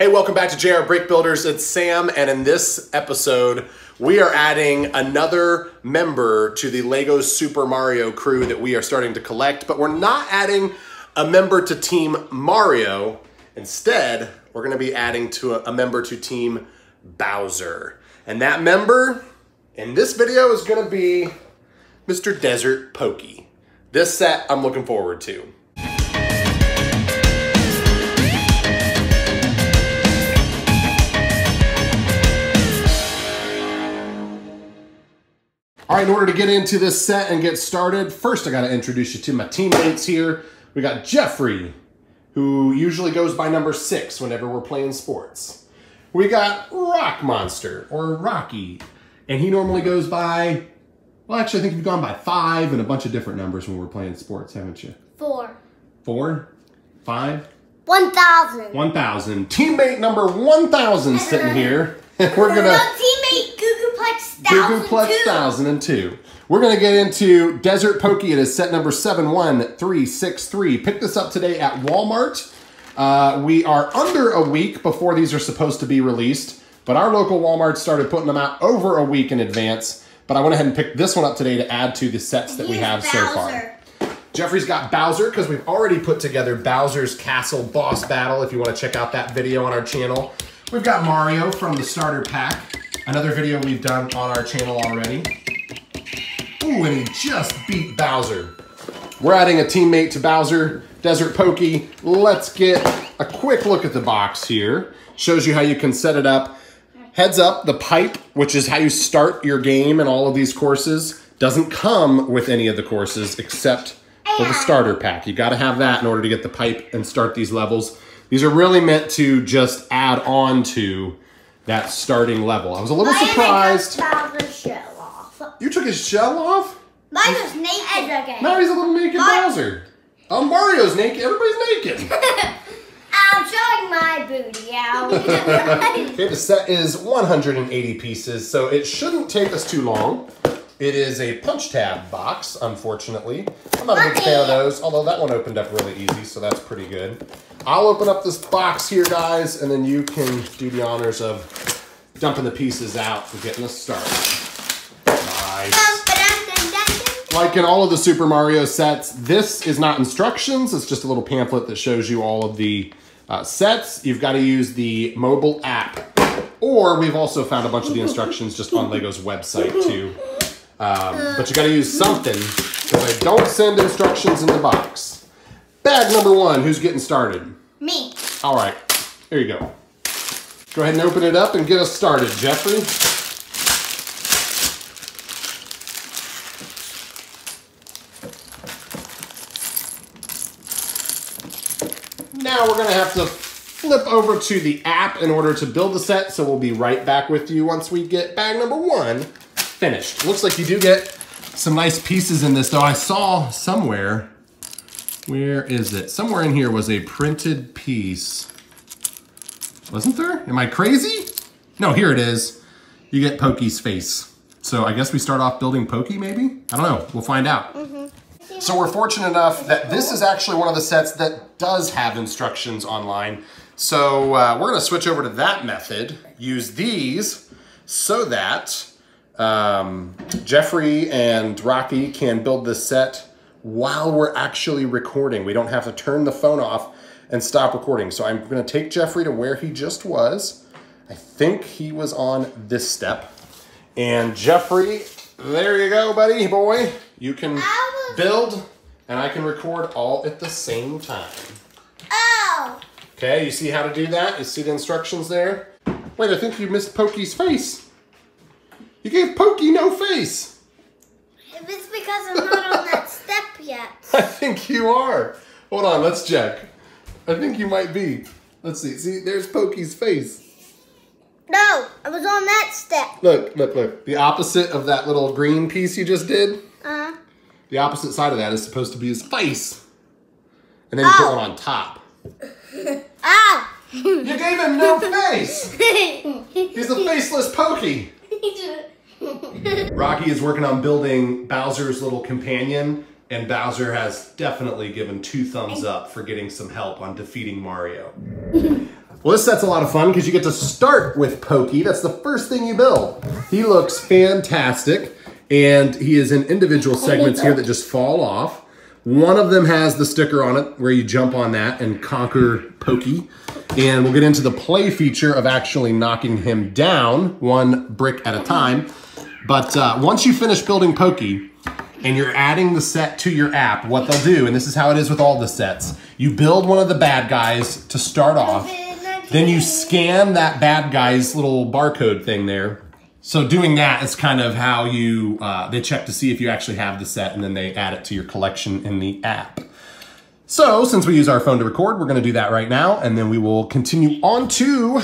Hey, welcome back to JR Brick Builders. It's Sam, and in this episode, we are adding another member to the LEGO Super Mario crew that we are starting to collect, but we're not adding a member to Team Mario. Instead, we're gonna be adding to a, a member to Team Bowser. And that member in this video is gonna be Mr. Desert Pokey. This set I'm looking forward to. All right, in order to get into this set and get started, first I gotta introduce you to my teammates here. We got Jeffrey, who usually goes by number six whenever we're playing sports. We got Rock Monster, or Rocky, and he normally goes by, well, actually I think you've gone by five and a bunch of different numbers when we're playing sports, haven't you? Four. Four? Five? One thousand. 1,000. Teammate number 1,000 sitting here. We're gonna... No, teammate Googolplex thousand Googolplex two. 1002. We're going to get into Desert Pokey. It is set number 71363. Pick this up today at Walmart. Uh, we are under a week before these are supposed to be released, but our local Walmart started putting them out over a week in advance. But I went ahead and picked this one up today to add to the sets that we have so far. Jeffrey's got Bowser because we've already put together Bowser's Castle Boss Battle if you want to check out that video on our channel. We've got Mario from the starter pack, another video we've done on our channel already. Ooh, and he just beat Bowser. We're adding a teammate to Bowser, Desert Pokey. Let's get a quick look at the box here. Shows you how you can set it up. Heads up, the pipe, which is how you start your game in all of these courses, doesn't come with any of the courses except for the starter pack. You gotta have that in order to get the pipe and start these levels. These are really meant to just add on to that starting level. I was a little Mine surprised. got Bowser's shell off. You took his shell off? Mine was naked again. Now he's a little naked Mine- Bowser. Oh, Mario's naked. Everybody's naked. I'm showing my booty out. Okay, the set is 180 pieces, so it shouldn't take us too long. It is a punch tab box, unfortunately. I'm not a big fan of those, although that one opened up really easy, so that's pretty good. I'll open up this box here, guys, and then you can do the honors of dumping the pieces out and getting us started. Nice. Like in all of the Super Mario sets, this is not instructions. It's just a little pamphlet that shows you all of the uh, sets. You've got to use the mobile app. Or we've also found a bunch of the instructions just on LEGO's website too. Um, but you got to use something because I don't send instructions in the box. Bag number one, who's getting started? Me. All right, here you go. Go ahead and open it up and get us started, Jeffrey. Now we're gonna have to flip over to the app in order to build the set, so we'll be right back with you once we get bag number one finished. Looks like you do get some nice pieces in this though. I saw somewhere, where is it? Somewhere in here was a printed piece. Wasn't there? Am I crazy? No, here it is. You get Pokey's face. So I guess we start off building Pokey maybe? I don't know, we'll find out. So we're fortunate enough that this is actually one of the sets that does have instructions online. So uh, we're gonna switch over to that method, use these so that um, Jeffrey and Rocky can build this set while we're actually recording. We don't have to turn the phone off and stop recording. So I'm gonna take Jeffrey to where he just was. I think he was on this step. And Jeffrey, there you go, buddy, boy. You can build and I can record all at the same time. Oh. Okay, you see how to do that? You see the instructions there? Wait, I think you missed Pokey's face. You gave Pokey no face. It's because I'm not on that step yet. I think you are. Hold on, let's check. I think you might be. Let's see. See, there's Pokey's face. No, I was on that step. Look, look, look. The opposite of that little green piece you just did, Uh huh. the opposite side of that is supposed to be his face. And then you put Oh. one on top. ow. You gave him no face. He's a faceless Pokey. Rocky is working on building Bowser's little companion, and Bowser has definitely given two thumbs up for getting some help on defeating Mario. Well, this set's a lot of fun because you get to start with Pokey. That's the first thing you build. He looks fantastic, and he is in individual segments here that just fall off. One of them has the sticker on it where you jump on that and conquer Pokey. And we'll get into the play feature of actually knocking him down one brick at a time. But uh, once you finish building Pokey, and you're adding the set to your app, what they'll do, and this is how it is with all the sets, you build one of the bad guys to start off, then you scan that bad guy's little barcode thing there. So doing that is kind of how you, uh, they check to see if you actually have the set and then they add it to your collection in the app. So since we use our phone to record, we're gonna do that right now and then we will continue on to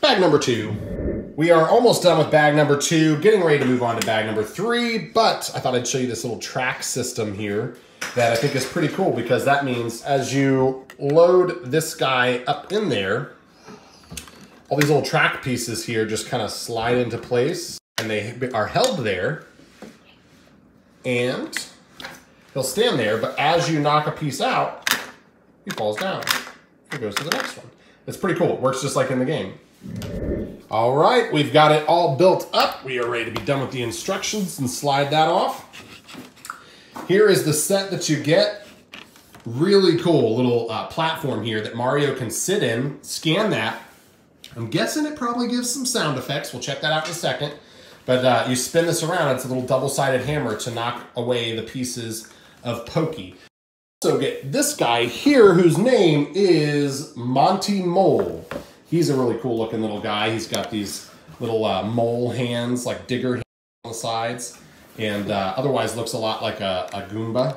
bag number two. We are almost done with bag number two, getting ready to move on to bag number three, but I thought I'd show you this little track system here that I think is pretty cool because that means as you load this guy up in there, all these little track pieces here just kind of slide into place and they are held there and he'll stand there, but as you knock a piece out, he falls down. He goes to the next one. It's pretty cool. It works just like in the game. All right, we've got it all built up. We are ready to be done with the instructions and slide that off. Here is the set that you get. Really cool little uh, platform here that Mario can sit in, scan that. I'm guessing it probably gives some sound effects. We'll check that out in a second. But uh, you spin this around, it's a little double-sided hammer to knock away the pieces of Pokey. Also get this guy here whose name is Monty Mole. He's a really cool looking little guy. He's got these little uh, mole hands, like digger hands on the sides, and uh, otherwise looks a lot like a, a Goomba.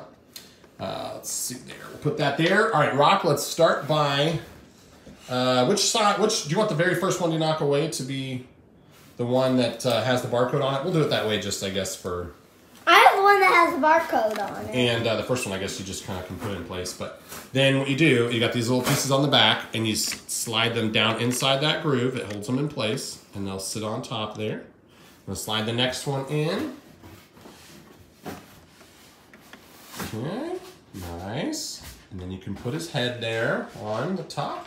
Uh, let's see there. We'll put that there. All right, Rock, let's start by, uh, which side, which, do you want the very first one you knock away to be the one that uh, has the barcode on it? We'll do it that way just, I guess, for one that has a barcode on it. and uh, the first one, I guess, you just kind of can put it in place. But then what you do, you got these little pieces on the back, and you slide them down inside that groove. It holds them in place, and they'll sit on top there. We'll slide the next one in. Okay, nice. And then you can put his head there on the top.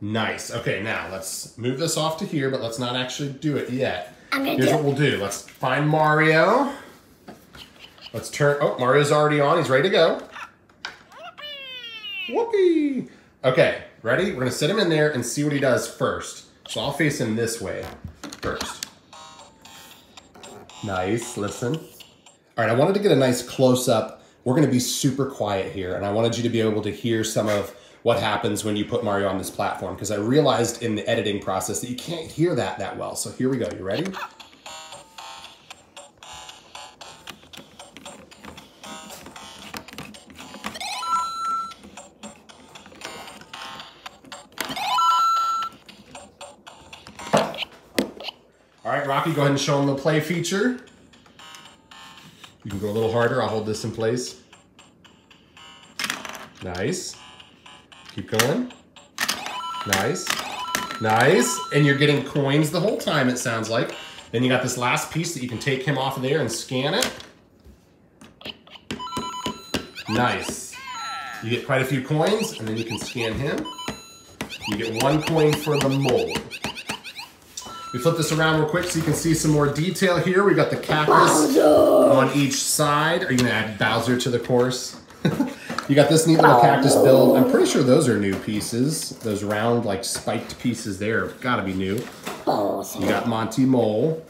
Nice. Okay, now let's move this off to here, but let's not actually do it yet. I'm gonna Here's do what we'll do. Let's find Mario. Let's turn. Oh, Mario's already on. He's ready to go. Whoopee. Okay, ready? We're gonna sit him in there and see what he does first. So I'll face him this way first. Nice. Listen. All right, I wanted to get a nice close up. We're gonna be super quiet here, and I wanted you to be able to hear some of what happens when you put Mario on this platform because I realized in the editing process that you can't hear that that well. So here we go. You ready? All right, Rocky, go ahead and show him the play feature. You can go a little harder. I'll hold this in place. Nice. Keep going. Nice. Nice. And you're getting coins the whole time, it sounds like. Then you got this last piece that you can take him off of there and scan it. Nice. You get quite a few coins, and then you can scan him. You get one coin for the mole. We flip this around real quick so you can see some more detail here. We got the cactus on each side. Are you gonna add Bowser to the course? You got this neat little oh. cactus build. I'm pretty sure those are new pieces. Those round, like spiked pieces there, gotta be new. You got Monty Mole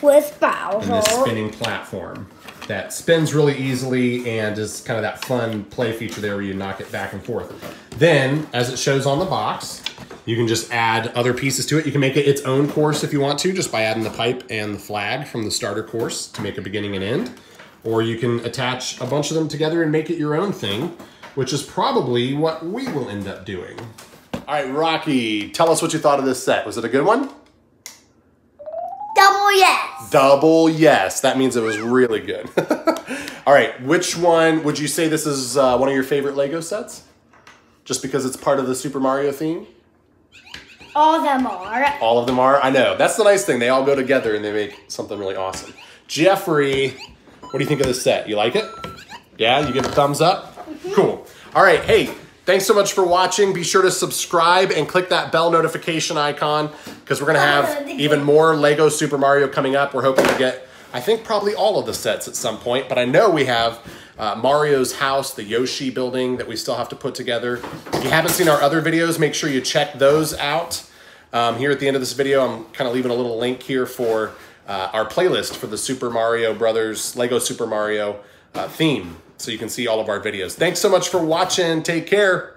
With Bowser. and this spinning platform that spins really easily and is kind of that fun play feature there where you knock it back and forth. Then, as it shows on the box, you can just add other pieces to it. You can make it its own course if you want to, just by adding the pipe and the flag from the starter course to make a beginning and end. Or you can attach a bunch of them together and make it your own thing, which is probably what we will end up doing. All right, Rocky, tell us what you thought of this set. Was it a good one? Double yes. Double yes. That means it was really good. All right, which one would you say this is uh, one of your favorite Lego sets? Just because it's part of the Super Mario theme? All of them are. All of them are? I know. That's the nice thing. They all go together and they make something really awesome. Jeffrey, what do you think of this set? You like it? Yeah, you give a thumbs up? Cool. All right, hey, thanks so much for watching. Be sure to subscribe and click that bell notification icon because we're going to have even more Lego Super Mario coming up. We're hoping to get, I think, probably all of the sets at some point, but I know we have uh, Mario's house, the Yoshi building that we still have to put together. If you haven't seen our other videos, make sure you check those out. Um, here at the end of this video, I'm kind of leaving a little link here for uh, our playlist for the Super Mario Brothers Lego Super Mario uh, theme so you can see all of our videos. Thanks so much for watching. Take care.